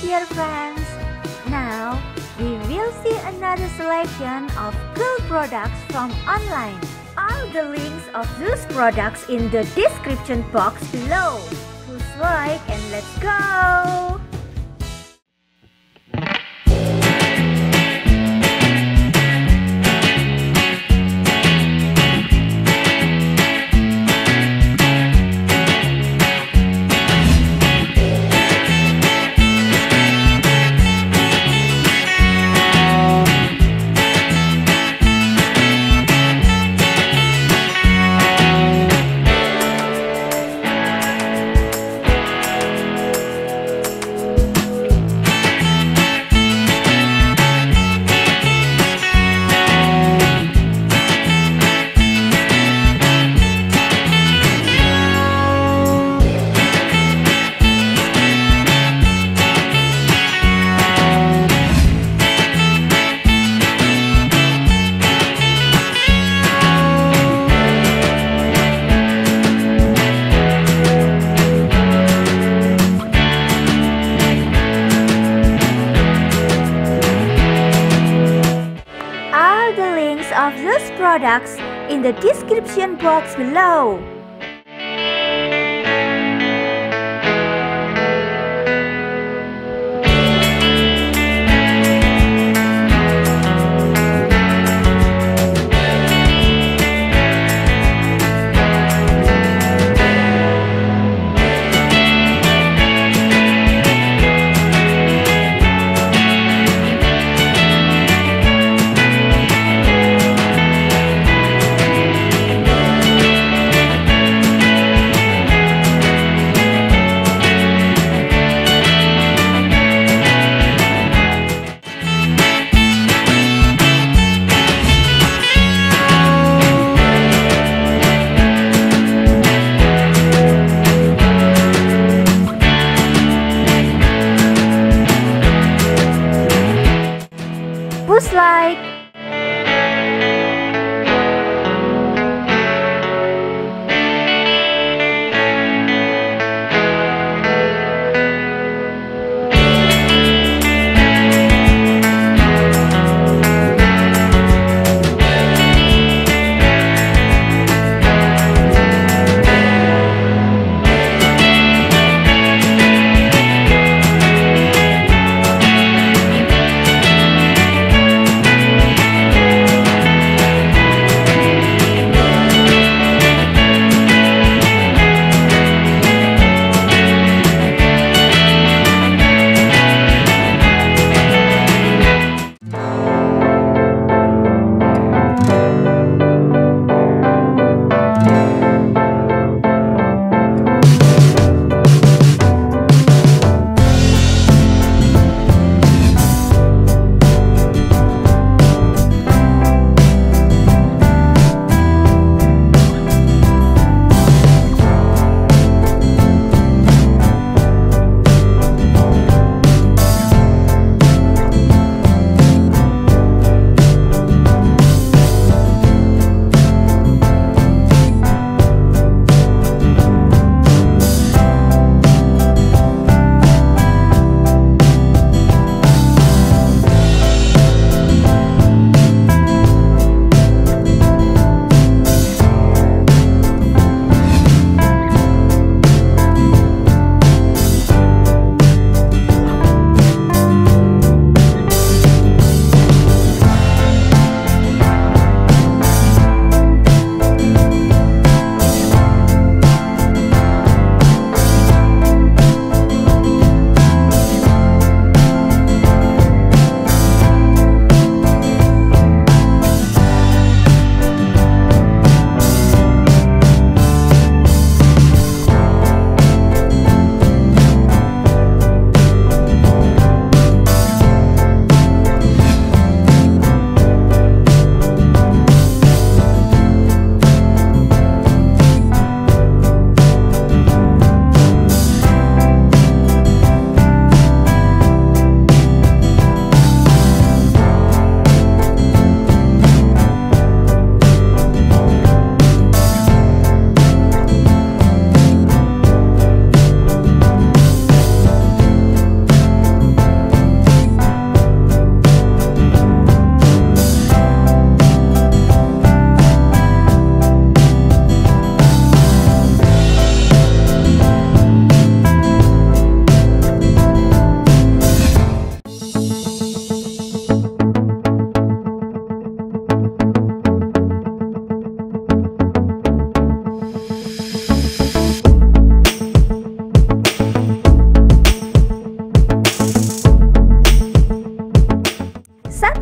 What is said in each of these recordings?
dear friends. Now, we will see another selection of cool products from online. All the links of those products in the description box below. Push like and let's go! Products in the description box below.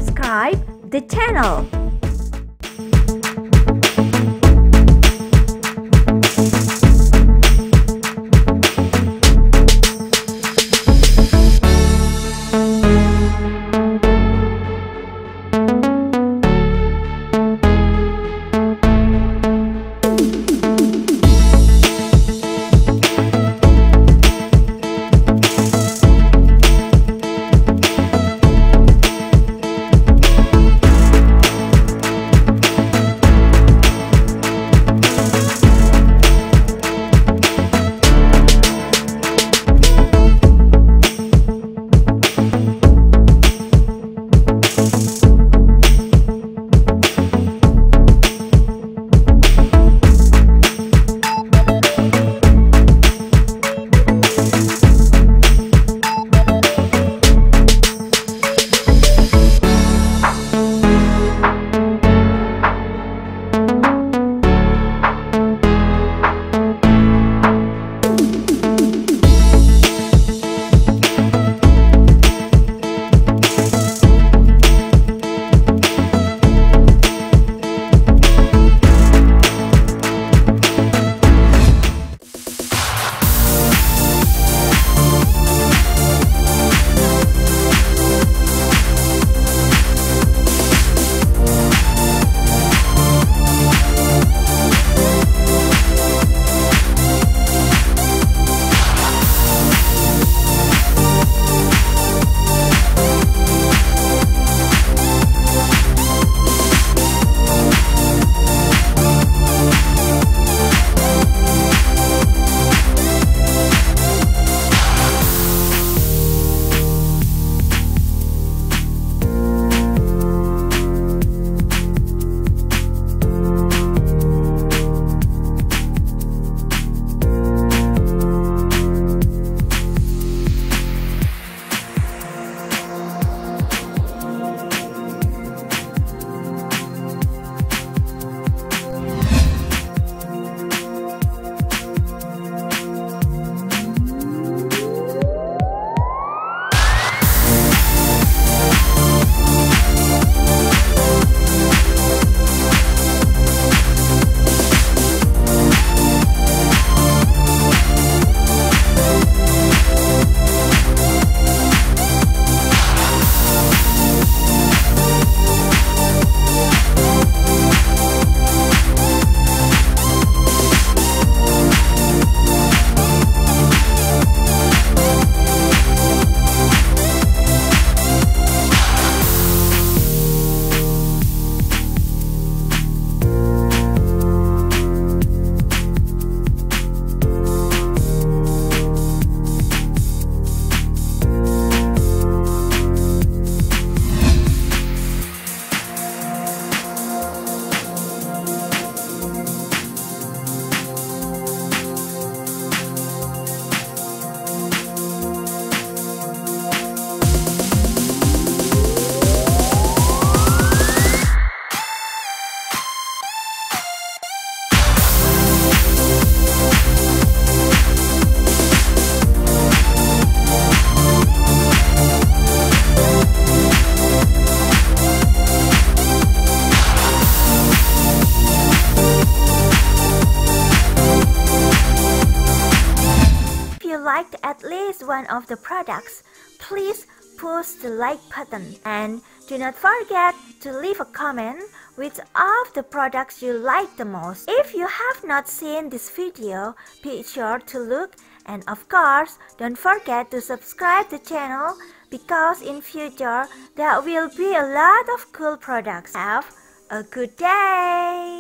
subscribe the channel. At least one of the products, please push the like button and do not forget to leave a comment which of the products you like the most. If you have not seen this video, be sure to look and of course don't forget to subscribe the channel because in future there will be a lot of cool products. Have a good day!